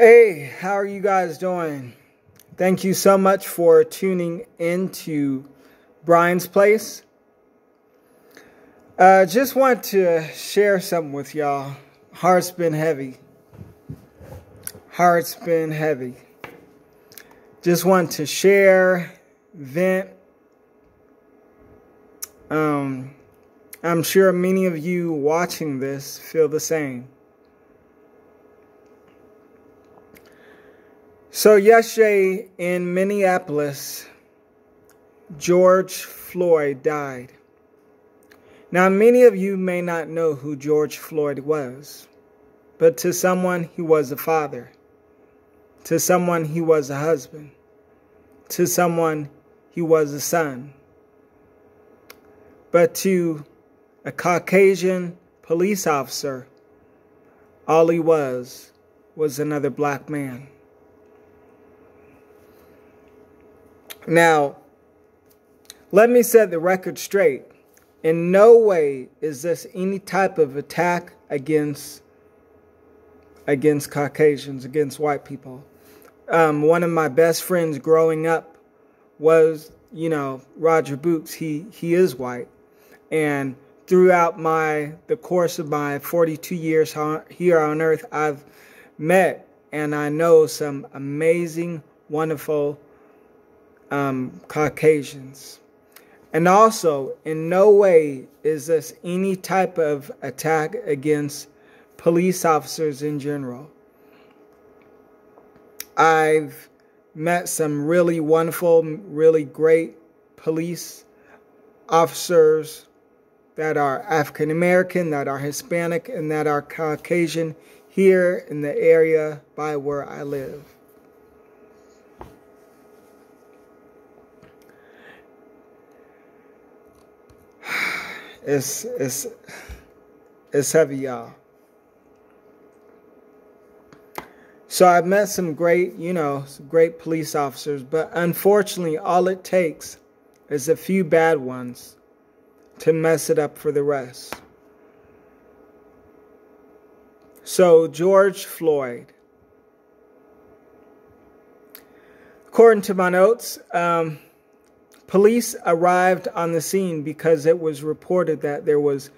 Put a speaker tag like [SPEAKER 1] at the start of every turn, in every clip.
[SPEAKER 1] Hey, how are you guys doing? Thank you so much for tuning into Brian's Place. Uh, just want to share something with y'all. Heart's been heavy. Heart's been heavy. Just want to share, vent. Um, I'm sure many of you watching this feel the same. So, yesterday in Minneapolis, George Floyd died. Now, many of you may not know who George Floyd was, but to someone, he was a father. To someone, he was a husband. To someone, he was a son. But to a Caucasian police officer, all he was was another black man. Now, let me set the record straight. In no way is this any type of attack against against Caucasians, against white people. Um, one of my best friends growing up was, you know, Roger Boots. He he is white, and throughout my the course of my 42 years here on Earth, I've met and I know some amazing, wonderful um, Caucasians. And also, in no way is this any type of attack against police officers in general. I've met some really wonderful, really great police officers that are African American, that are Hispanic, and that are Caucasian here in the area by where I live. It's it's it's heavy, y'all. So I've met some great, you know, great police officers, but unfortunately, all it takes is a few bad ones to mess it up for the rest. So George Floyd. According to my notes, um, Police arrived on the scene because it was reported that there was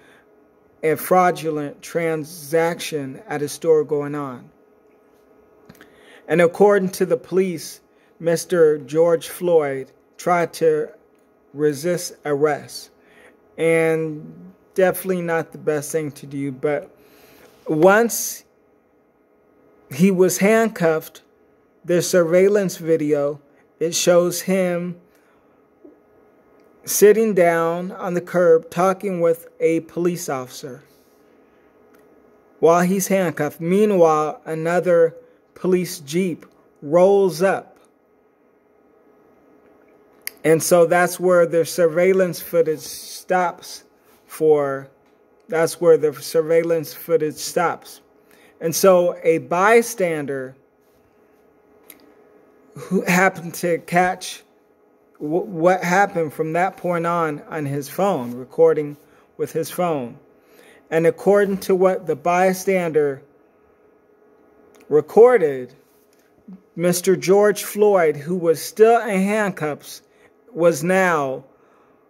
[SPEAKER 1] a fraudulent transaction at a store going on. And according to the police, Mr. George Floyd tried to resist arrest. And definitely not the best thing to do. But once he was handcuffed, the surveillance video, it shows him sitting down on the curb talking with a police officer while he's handcuffed. Meanwhile, another police jeep rolls up. And so that's where the surveillance footage stops for that's where the surveillance footage stops. And so a bystander who happened to catch what happened from that point on on his phone, recording with his phone. And according to what the bystander recorded, Mr. George Floyd, who was still in handcuffs, was now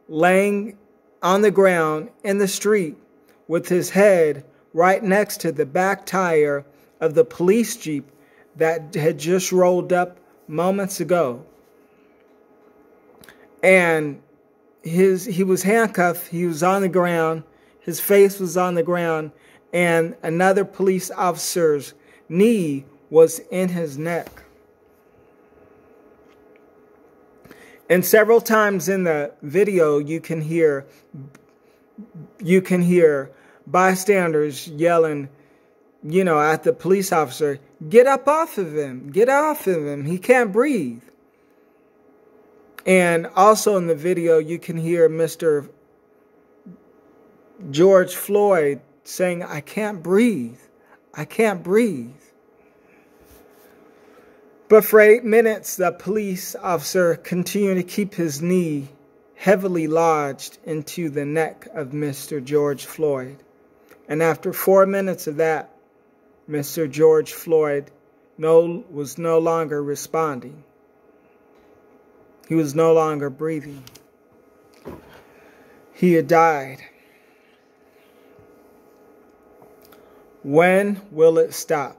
[SPEAKER 1] laying on the ground in the street with his head right next to the back tire of the police jeep that had just rolled up moments ago and his he was handcuffed. He was on the ground. His face was on the ground. And another police officer's knee was in his neck. And several times in the video you can hear you can hear bystanders yelling you know at the police officer get up off of him. Get off of him. He can't breathe and also in the video, you can hear Mr. George Floyd saying, I can't breathe. I can't breathe. But for eight minutes, the police officer continued to keep his knee heavily lodged into the neck of Mr. George Floyd. And after four minutes of that, Mr. George Floyd no, was no longer responding. He was no longer breathing. He had died. When will it stop?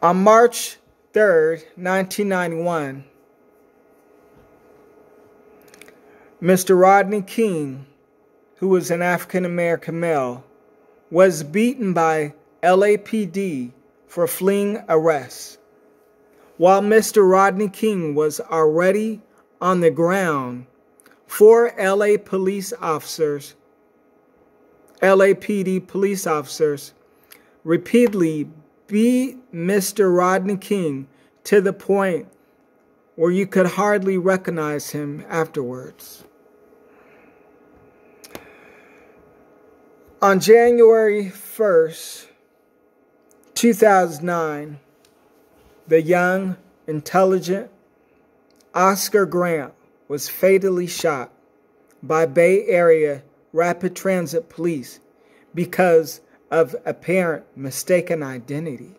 [SPEAKER 1] On March 3rd, 1991, Mr. Rodney King, who was an African American male, was beaten by LAPD for fleeing arrest. While Mr. Rodney King was already on the ground, four LA police officers, LAPD police officers, repeatedly beat Mr. Rodney King to the point where you could hardly recognize him afterwards. On January 1st, 2009, the young, intelligent Oscar Grant was fatally shot by Bay Area Rapid Transit Police because of apparent mistaken identity.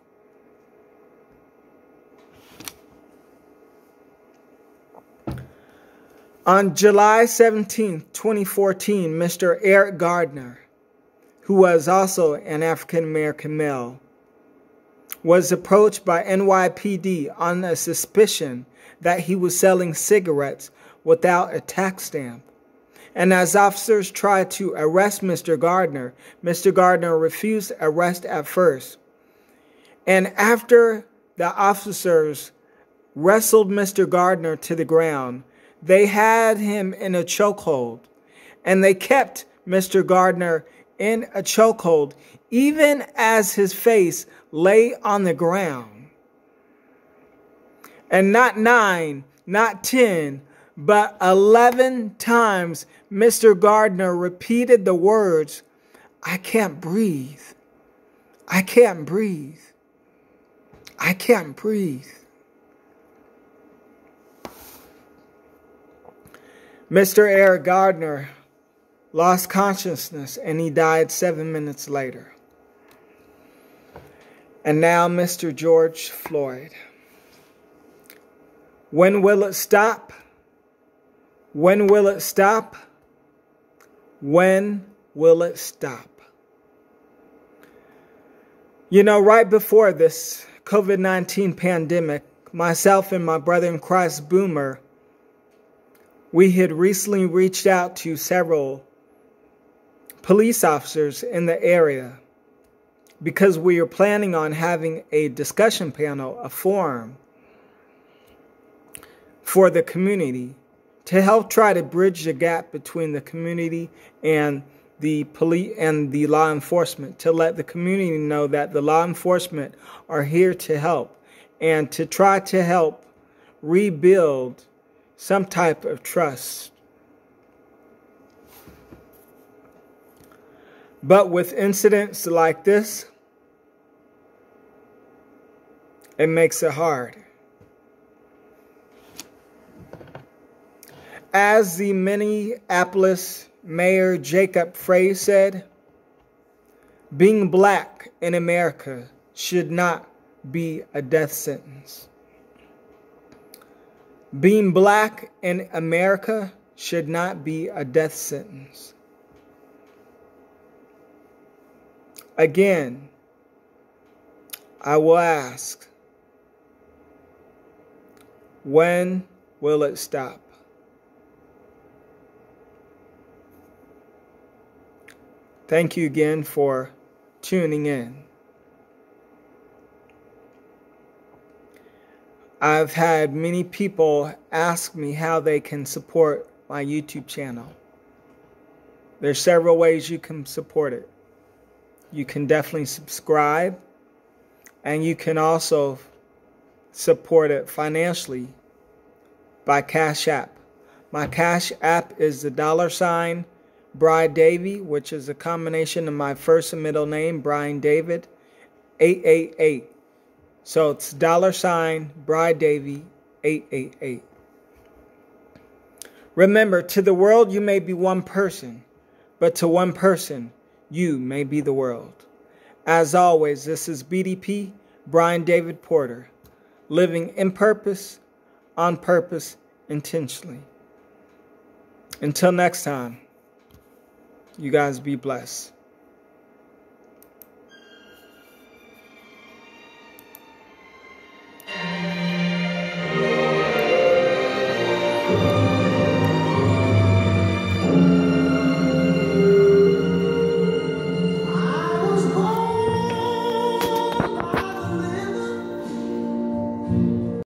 [SPEAKER 1] On July 17, 2014, Mr. Eric Gardner who was also an African American male, was approached by NYPD on a suspicion that he was selling cigarettes without a tax stamp. And as officers tried to arrest Mr. Gardner, Mr. Gardner refused arrest at first. And after the officers wrestled Mr. Gardner to the ground, they had him in a chokehold and they kept Mr. Gardner in a chokehold, even as his face lay on the ground. And not nine, not ten, but 11 times Mr. Gardner repeated the words, I can't breathe. I can't breathe. I can't breathe. Mr. Eric Gardner lost consciousness, and he died seven minutes later. And now, Mr. George Floyd. When will it stop? When will it stop? When will it stop? You know, right before this COVID 19 pandemic, myself and my brother in Christ, Boomer, we had recently reached out to several police officers in the area because we are planning on having a discussion panel, a forum for the community to help try to bridge the gap between the community and the police and the law enforcement to let the community know that the law enforcement are here to help and to try to help rebuild some type of trust But with incidents like this, it makes it hard. As the Minneapolis Mayor Jacob Frey said, being black in America should not be a death sentence. Being black in America should not be a death sentence. Again, I will ask, when will it stop? Thank you again for tuning in. I've had many people ask me how they can support my YouTube channel. There's several ways you can support it you can definitely subscribe and you can also support it financially by Cash App. My Cash App is the dollar sign Bride Davy, which is a combination of my first and middle name, Brian David, 888. So it's dollar sign Bride Davy, 888. Remember, to the world you may be one person, but to one person, you may be the world. As always, this is BDP, Brian David Porter, living in purpose, on purpose, intentionally. Until next time, you guys be blessed.